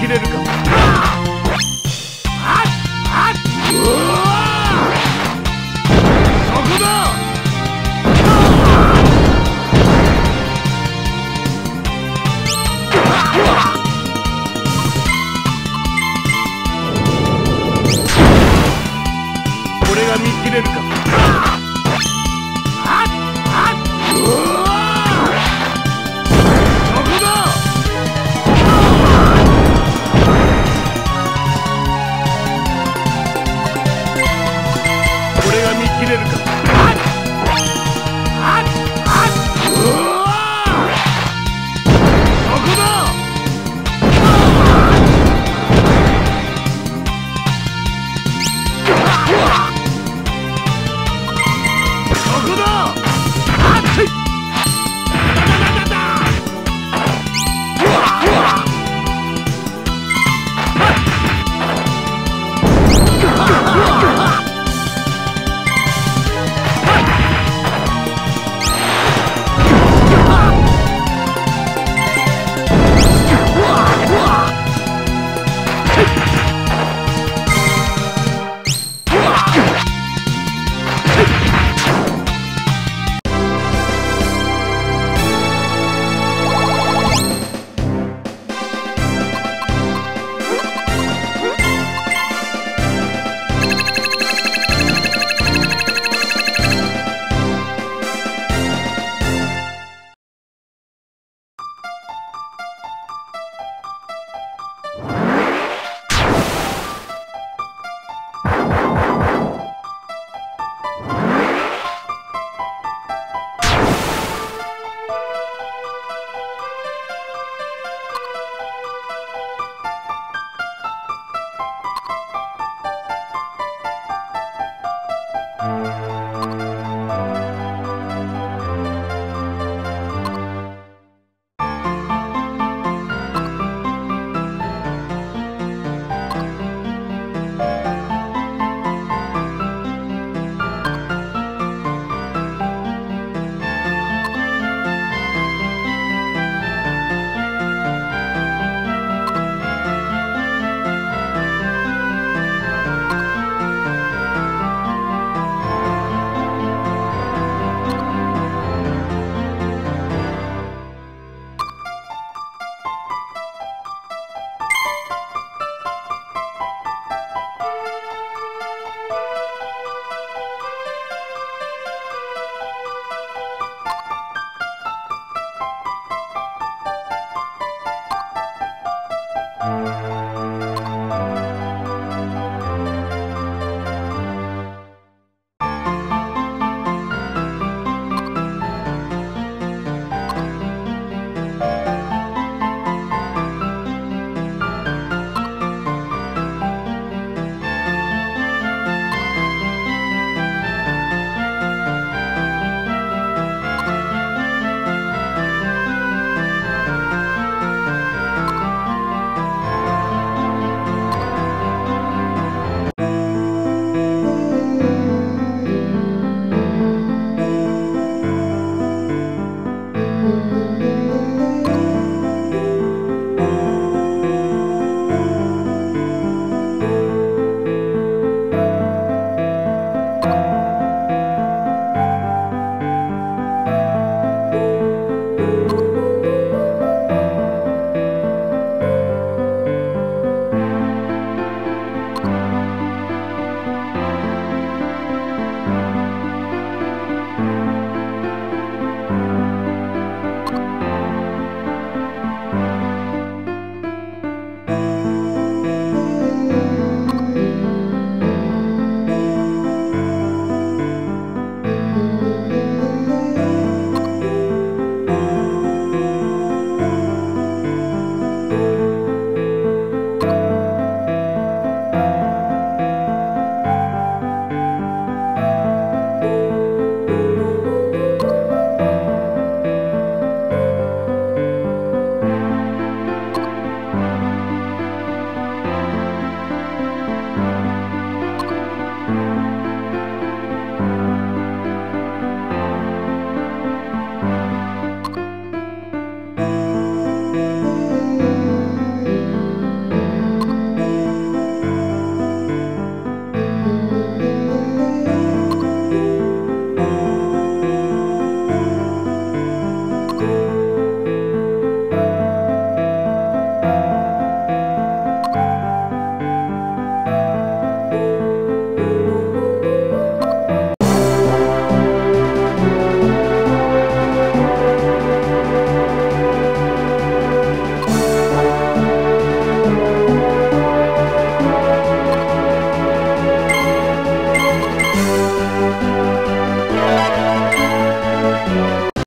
You did it. Dilerim.